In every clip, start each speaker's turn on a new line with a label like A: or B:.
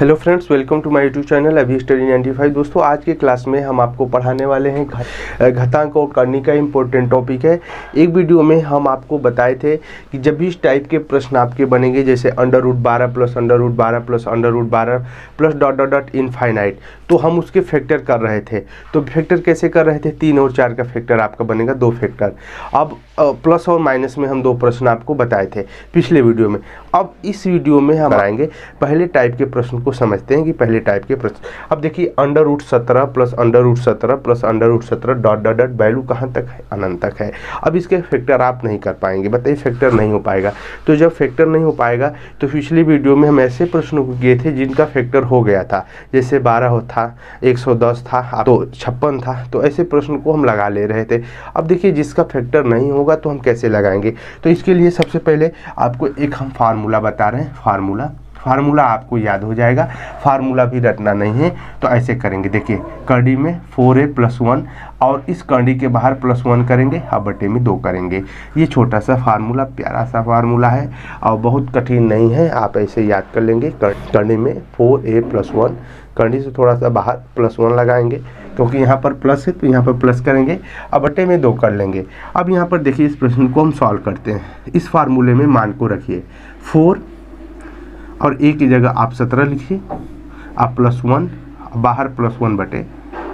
A: Hello friends welcome to my YouTube channel अभी study 95 दोस्तों, आज के क्लास में हम आपको पढ़ाने वाले हैं घातांक और करनी का इम्पोर्टेंट टॉपिक है। एक वीडियो में हम आपको बताए थे कि जब भी इस टाइप के प्रश्न आपके बनेंगे, जैसे अंडर रूट बारह प्लस अंडर रूट बारह प्लस अंडर रूट बारह plus dot dot dot infinite तो हम उसके फैक्टर कर रहे थे। तो फैक्टर कैसे कर रहे थे? तीन और चार का फैक्टर आपका बनेगा दो फैक्टर अब प्लस और माइनस में हम दो प्रश्न आपको बताए थे पिछले वीडियो में। अब इस वीडियो में हम आएँगे पहले टाइप के प्रश्न को समझते हैं कि पहले टाइप के प्रश्न। अब देखिए अंडर रूट सत्रह प्लस अंडर रूट सत्रह प्लस अंडर रूट सत्रह डॉट डॉट डॉट वैल्यू कहाँ तक है? अनंत तक है। अब इसके फैक्टर आप नहीं कर पाएँगे। बताइए फैक्टर नहीं हो पाएगा। तो जब फैक्टर नहीं हो पाएगा तो पिछली वीडियो में हम ऐसे प्रश्नों को किए थे जिनका फैक्टर हो गया था। जैसे बारह था एक सौ दस था तो छप्पन था। तो ऐसे प्रश्न को हम लगा ले रहे थे। अब देखिए जिसका फैक्टर नहीं होगा तो हम कैसे लगाएँगे? तो इसके लिए सबसे पहले आपको एक हम फार्मूला बता रहे हैं, फार्मूला। फार्मूला आपको याद हो जाएगा। फार्मूला भी रटना नहीं है तो ऐसे करेंगे। देखिए कड़ी में फोर ए प्लस वन और इस कड़ी के बाहर प्लस वन करेंगे और बटे में दो करेंगे। ये छोटा सा फार्मूला प्यारा सा फार्मूला है और बहुत कठिन नहीं है, आप ऐसे याद कर लेंगे। कड़ी में फोर ए प्लस वन कड़ी से थोड़ा सा बाहर प्लस वन लगाएँगे, क्योंकि यहाँ पर प्लस है तो यहाँ पर प्लस करेंगे अब बटे में दो कर लेंगे। अब यहाँ पर देखिए इस प्रश्न को हम सॉल्व करते हैं। इस फार्मूले में मान को रखिए। फोर, और ए की जगह आप सत्रह लिखिए। आप प्लस वन बाहर प्लस वन बटे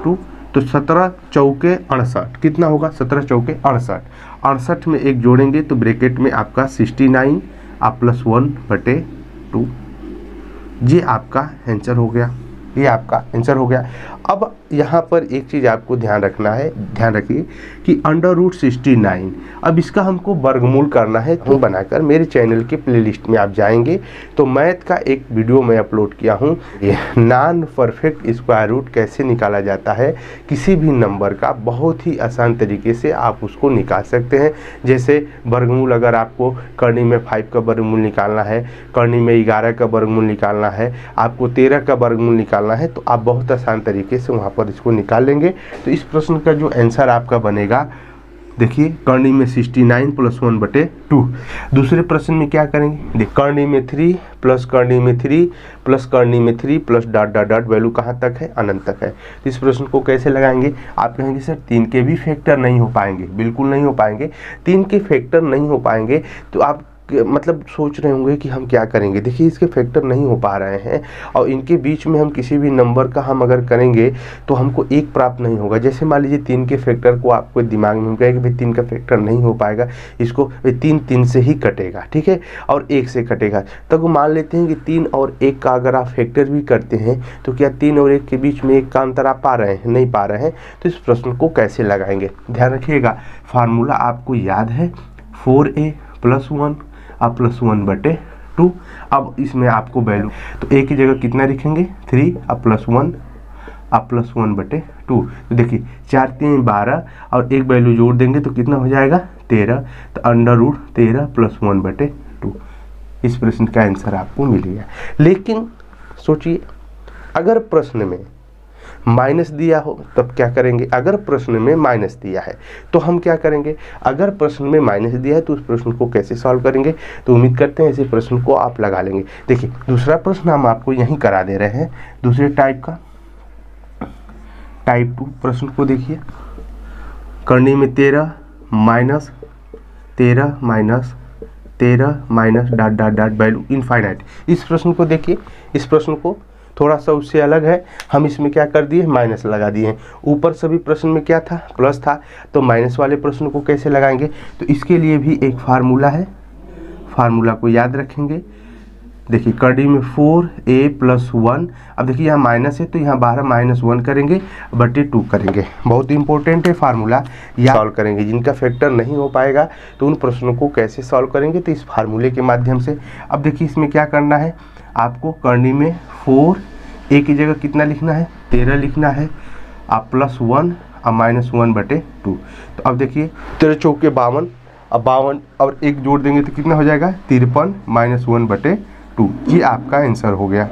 A: टू तो सत्रह चौके अड़सठ। कितना होगा? सत्रह चौके अड़सठ। अड़सठ में एक जोड़ेंगे तो ब्रैकेट में आपका सिक्सटी नाइन आप प्लस वन बटे टू ये आपका आंसर हो गया। ये आपका आंसर हो गया। यहाँ पर एक चीज़ आपको ध्यान रखना है, ध्यान रखिए कि अंडर रूट सिक्सटी नाइन अब इसका हमको वर्गमूल करना है तो बनाकर मेरे चैनल के प्लेलिस्ट में आप जाएँगे। तो मैथ का एक वीडियो मैं अपलोड किया हूँ। नॉन परफेक्ट स्क्वायर रूट कैसे निकाला जाता है, किसी भी नंबर का बहुत ही आसान तरीके से आप उसको निकाल सकते हैं। जैसे वर्गमूल अगर आपको करनी में फाइव का वर्गमूल निकालना है करनी में ग्यारह का वर्गमूल निकालना है, आपको तेरह का वर्गमूल निकालना है तो आप बहुत आसान तरीके से वहाँ पर इसको निकाल लेंगे। तो इस प्रश्न का जो आंसर आपका बनेगा, देखिए करनी में सिक्सटी नाइन प्लस वन बटे टू दूसरे प्रश्न में क्या करेंगे? देख करनी में थ्री प्लस करनी में थ्री प्लस करनी में three plus dot dot dot value कहाँ तक है? अनंत तक है। तो इस प्रश्न को कैसे लगाएँगे? आप कहेंगे, सर, तीन के भी फैक्टर नहीं हो पाएँगे। बिल्कुल नहीं हो पाएँगे। तीन के फैक्टर नहीं हो पाएँगे तो आप मतलब सोच रहे होंगे कि हम क्या करेंगे। देखिए, इसके फैक्टर नहीं हो पा रहे हैं और इनके बीच में हम किसी भी नंबर का हम अगर करेंगे तो हमको एक प्राप्त नहीं होगा। जैसे मान लीजिए तीन के फैक्टर को आपको दिमाग में कहे कि भाई तीन का फैक्टर नहीं हो पाएगा, इसको तीन तीन से ही कटेगा, ठीक है? और एक से कटेगा। तब मान लेते हैं कि तीन और एक का अगर आप फैक्टर भी करते हैं तो क्या तीन और एक के बीच में एक का अंतर आप पा रहे हैं? नहीं पा रहे हैं। तो इस प्रश्न को कैसे लगाएँगे? ध्यान रखिएगा फार्मूला आपको याद है फोर ए प्लस वन अब प्लस वन बटे टू अब इसमें आपको वैल्यू तो ए की जगह कितना लिखेंगे? थ्री अब प्लस वन अब प्लस वन बटे टू तो देखिए, चार तीन बारह, और एक वैल्यू जोड़ देंगे तो कितना हो जाएगा? तेरह। तो अंडर रूट तेरह प्लस वन बटे टू इस प्रश्न का आंसर आपको मिलेगा लेकिन सोचिए, अगर प्रश्न में माइनस दिया हो, तब क्या करेंगे? अगर प्रश्न में माइनस दिया है तो हम क्या करेंगे? अगर प्रश्न में माइनस दिया है तो उस प्रश्न को कैसे सॉल्व करेंगे? तो उम्मीद करते हैं ऐसे प्रश्न को आप लगा लेंगे। देखिए, दूसरा प्रश्न हम आपको यहीं करा दे रहे हैं, दूसरे टाइप का। टाइप टू प्रश्न को देखिए। करनी में तेरह माइनस तेरह माइनस तेरह minus dot dot dot value infinite इस प्रश्न को देखिए, इस प्रश्न को थोड़ा सा उससे अलग है। हम इसमें क्या कर दिए? माइनस लगा दिए हैं। ऊपर सभी प्रश्न में क्या था? प्लस था। तो माइनस वाले प्रश्न को कैसे लगाएँगे? तो इसके लिए भी एक फार्मूला है। फार्मूला को याद रखेंगे। देखिए कड़ी में फोर, ए प्लस वन। अब देखिए, यहाँ माइनस है तो यहाँ बारह माइनस वन करेंगे, बटे टू करेंगे। बहुत इंपॉर्टेंट है फार्मूला। या सॉल्व करेंगे। जिनका फैक्टर नहीं हो पाएगा तो उन प्रश्नों को कैसे सॉल्व करेंगे? तो इस फार्मूले के माध्यम से। अब देखिए, इसमें क्या करना है? आपको करनी में फोर, ए की जगह कितना लिखना है? तेरह लिखना है। आप प्लस वन और माइनस वन बटे टू तो अब देखिए, तेरह चौके बावन, अब बावन, और एक जोड़ देंगे तो कितना हो जाएगा? तिरपन माइनस वन बटे टू ये आपका आंसर हो गया।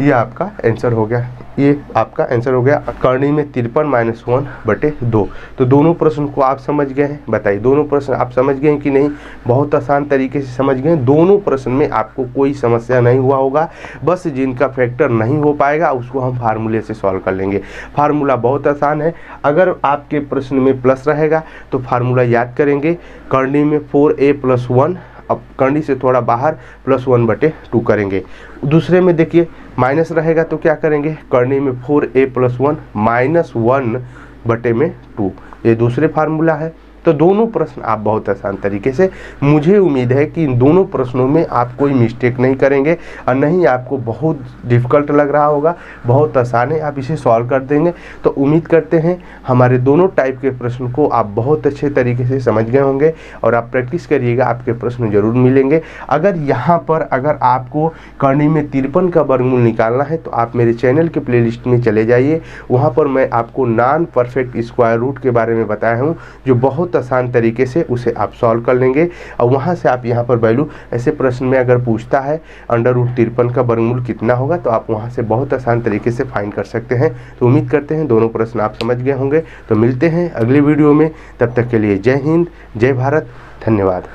A: ये आपका आंसर हो गया। ये आपका आंसर हो गया करणी में तिरपन माइनस वन बटे दो। तो दोनों प्रश्न को आप समझ गए हैं? बताइए, दोनों प्रश्न आप समझ गए हैं कि नहीं? बहुत आसान तरीके से समझ गए दोनों प्रश्न में आपको कोई समस्या नहीं हुआ होगा। बस जिनका फैक्टर नहीं हो पाएगा, उसको हम फार्मूले से सॉल्व कर लेंगे। फार्मूला बहुत आसान है। अगर आपके प्रश्न में प्लस रहेगा तो फार्मूला याद करेंगे। करणी में फोर ए प्लस वन अब करनी से थोड़ा बाहर प्लस वन बटे टू करेंगे। दूसरे में देखिए माइनस रहेगा तो क्या करेंगे? करनी में four a plus one minus one बटे में टू ये दूसरे फार्मूला है। तो दोनों प्रश्न आप बहुत आसान तरीके से, मुझे उम्मीद है कि इन दोनों प्रश्नों में आप कोई मिस्टेक नहीं करेंगे और नहीं आपको बहुत डिफ़िकल्ट लग रहा होगा, बहुत आसान है, आप इसे सॉल्व कर देंगे। तो उम्मीद करते हैं, हमारे दोनों टाइप के प्रश्न को आप बहुत अच्छे तरीके से समझ गए होंगे और आप प्रैक्टिस करिएगा, आपके प्रश्न ज़रूर मिलेंगे। अगर यहाँ पर अगर आपको करनी में तिरपन का वर्गमूल निकालना है तो आप मेरे चैनल के प्ले में चले जाइए। वहाँ पर मैं आपको नॉन परफेक्ट स्क्वायर रूट के बारे में बताया हूँ, जो आसान तरीके से उसे आप सॉल्व कर लेंगे। और वहाँ से आप यहाँ पर वैल्यू ऐसे प्रश्न में अगर पूछता है अंडर रूट तिरपन का वर्गमूल कितना होगा तो आप वहाँ से बहुत आसान तरीके से फाइंड कर सकते हैं। तो उम्मीद करते हैं दोनों प्रश्न आप समझ गए होंगे। तो मिलते हैं अगले वीडियो में। तब तक के लिए जय हिंद, जय भारत, धन्यवाद।